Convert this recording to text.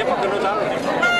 porque não que.